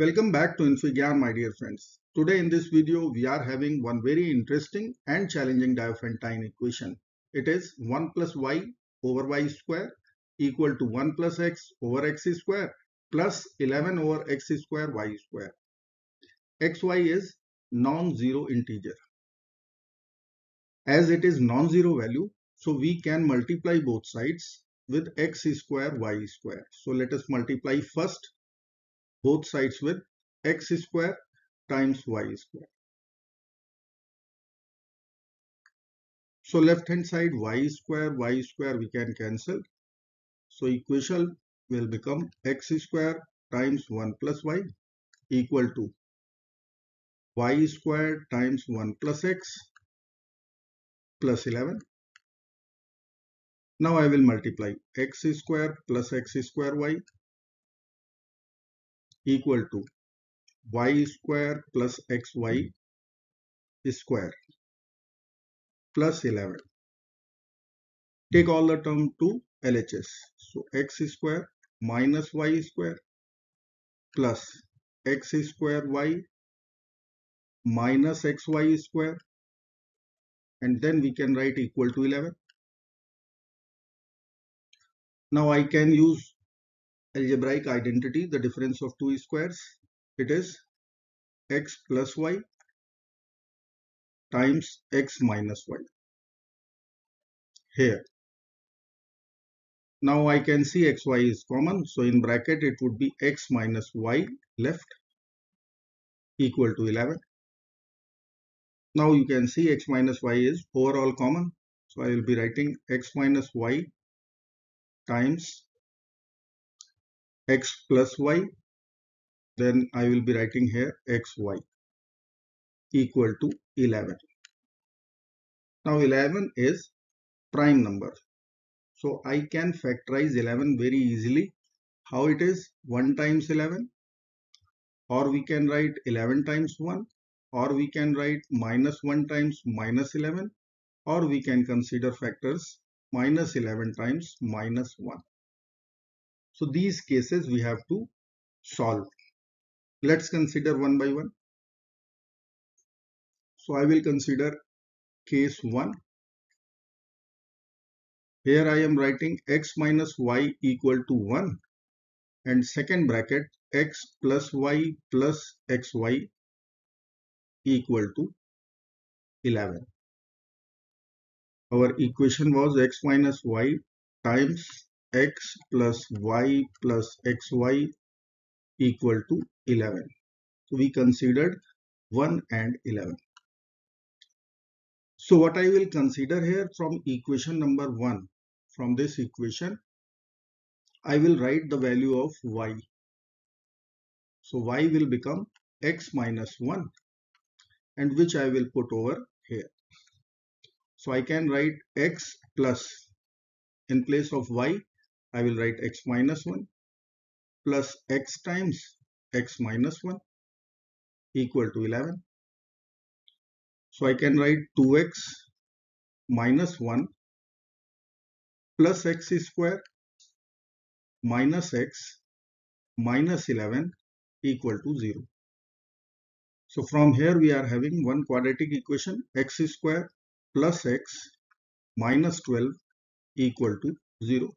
Welcome back to infyGyan my dear friends. Today in this video we are having one very interesting and challenging Diophantine equation. It is 1 plus y over y square equal to 1 plus x over x square plus 11 over x square y square. xy is non-zero integer. As it is non-zero value so we can multiply both sides with x square y square. So let us multiply first both sides with x square times y square. So left hand side y square y square we can cancel. So equation will become x square times 1 plus y equal to y square times 1 plus x plus 11. Now I will multiply x square plus x square y equal to y square plus xy square plus 11. Take all the term to LHS. So x square minus y square plus x square y minus xy square and then we can write equal to 11. Now I can use algebraic identity, the difference of two squares, it is x plus y times x minus y. Here. Now I can see xy is common. So in bracket it would be x minus y left equal to 11. Now you can see x minus y is overall common. So I will be writing x minus y times x plus y then I will be writing here xy equal to 11. Now 11 is prime number. So I can factorize 11 very easily. How it is 1 times 11 or we can write 11 times 1 or we can write minus 1 times minus 11 or we can consider factors minus 11 times minus 1. So these cases we have to solve. Let's consider one by one. So I will consider case 1. Here I am writing x minus y equal to 1 and second bracket x plus y plus xy equal to 11. Our equation was x minus y times x plus y plus xy equal to 11. So we considered 1 and 11. So what I will consider here from equation number 1, from this equation, I will write the value of y. So y will become x minus 1 and which I will put over here. So I can write x plus in place of y I will write x minus 1 plus x times x minus 1 equal to 11. So I can write 2x minus 1 plus x square minus x minus 11 equal to 0. So from here we are having one quadratic equation x square plus x minus 12 equal to 0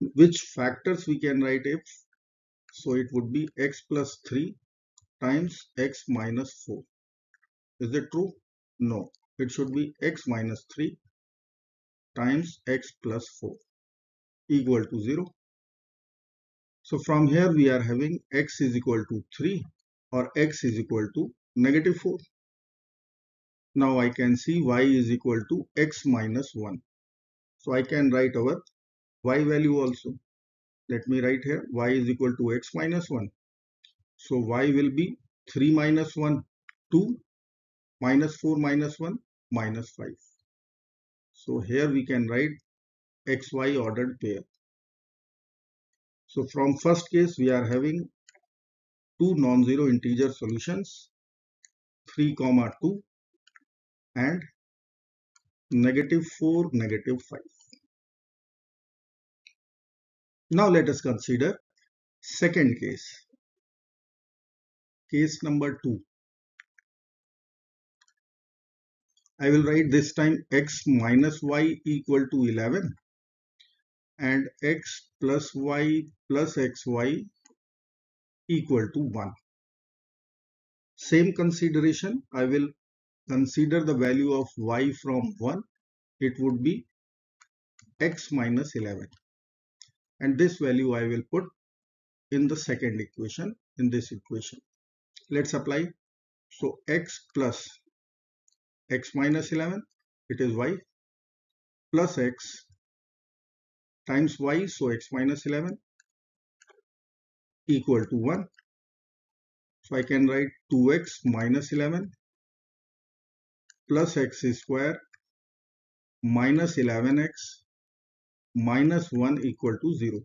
which factors we can write if? So it would be x plus 3 times x minus 4 is it true? No. It should be x minus 3 times x plus 4 equal to 0 so from here we are having x is equal to 3 or x is equal to negative 4 now I can see y is equal to x minus 1 so I can write our y value also. Let me write here y is equal to x minus 1. So y will be 3 minus 1 2 minus 4 minus 1 minus 5. So here we can write xy ordered pair. So from first case we are having two non-zero integer solutions 3 comma 2 and negative 4 negative 5. Now let us consider second case. case number 2. I will write this time x minus y equal to 11 and x plus y plus xy equal to 1. Same consideration, I will consider the value of y from 1. It would be x minus 11 and this value I will put in the second equation in this equation. Let's apply. So x plus x minus 11 it is y plus x times y so x minus 11 equal to 1 so I can write 2x minus 11 plus x square minus 11x minus 1 equal to 0.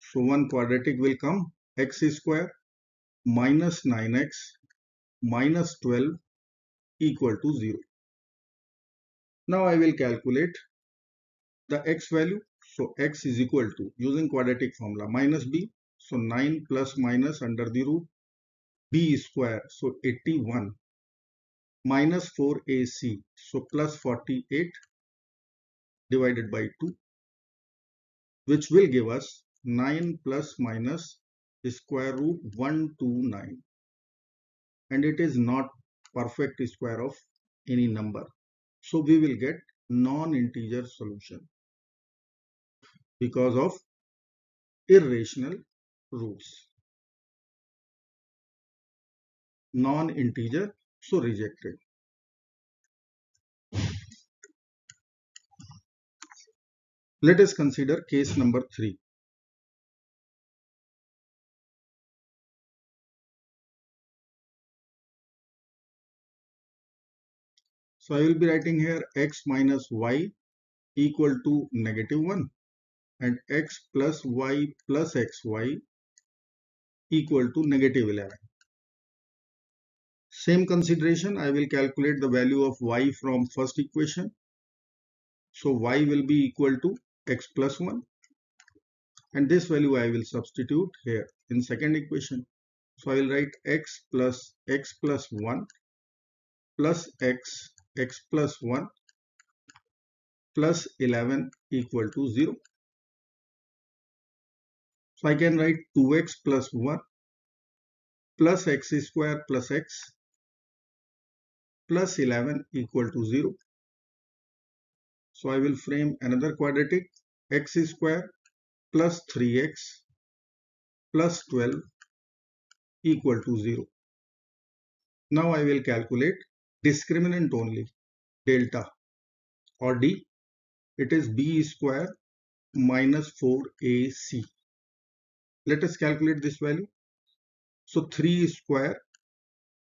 So one quadratic will come x square minus 9x minus 12 equal to 0. Now I will calculate the x value. So x is equal to using quadratic formula minus b. So 9 plus minus under the root b square. So 81 minus 4ac. So plus 48 divided by 2 which will give us 9 plus minus square root 129 and it is not perfect square of any number. So we will get non-integer solution because of irrational roots non-integer so rejected let us consider case number 3 So I will be writing here x minus y equal to negative 1 and x plus y plus xy equal to negative 11. Same consideration, I will calculate the value of y from first equation. So y will be equal to x plus 1 and this value I will substitute here in second equation. So I will write x plus x plus 1 plus x x plus 1 plus 11 equal to 0. So I can write 2x plus 1 plus x square plus x plus 11 equal to 0. So I will frame another quadratic. X square plus 3x plus 12 equal to 0. Now I will calculate discriminant only delta or d. It is b square minus 4ac let us calculate this value. So 3 square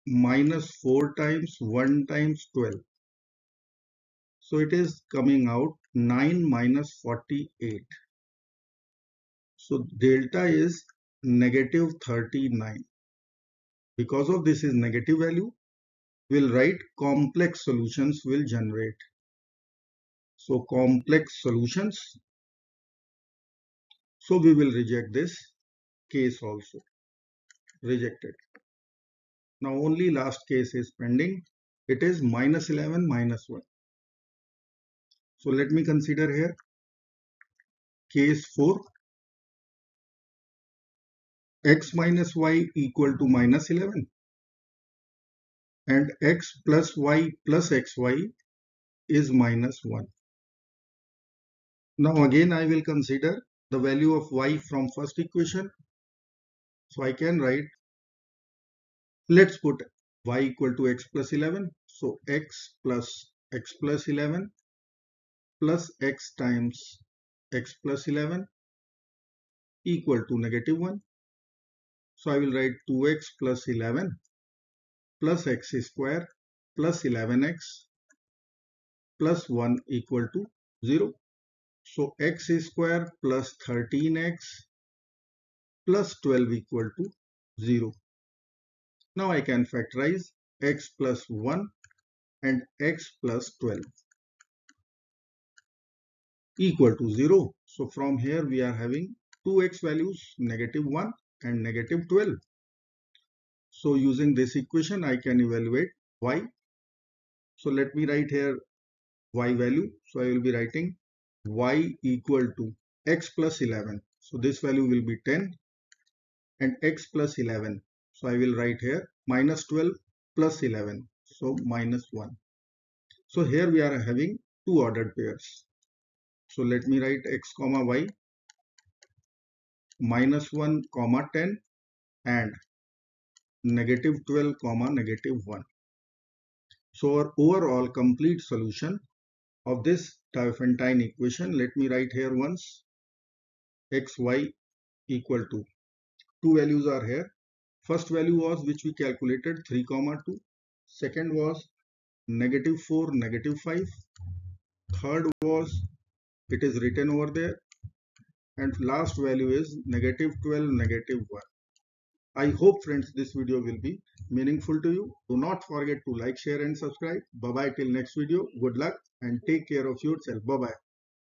minus 4 times 1 times 12 so it is coming out 9 minus 48 so delta is negative 39 because of this is negative value we'll write complex solutions will generate. So complex solutions. So we will reject this case also. Rejected. Now only last case is pending. It is minus 11 minus 1. So let me consider here case 4 x minus y equal to minus 11 and x plus y plus xy is minus 1. Now again I will consider the value of y from first equation. So I can write, let's put y equal to x plus 11. So x plus x plus 11 plus x times x plus 11 equal to negative 1. So I will write 2x plus 11 plus x square plus 11x plus 1 equal to 0. So x square plus 13x plus 12 equal to 0. Now I can factorize x plus 1 and x plus 12 equal to 0. So from here we are having two x values negative 1 and negative 12. So using this equation, I can evaluate y. So let me write here y value. So I will be writing y equal to x plus 11. So this value will be 10 and x plus 11. So I will write here minus 12 plus 11. So minus 1. So here we are having two ordered pairs. So let me write x comma y minus 1 comma 10 and negative 12 comma negative 1. So our overall complete solution of this Diophantine equation, let me write here once xy equal to two values are here. First value was which we calculated 3 comma 2. Second was negative 4 negative 5. Third was it is written over there. And last value is negative 12 negative 1 i hope friends this video will be meaningful to you. Do not forget to like share and subscribe. Bye bye till next video. Good luck and take care of yourself. Bye bye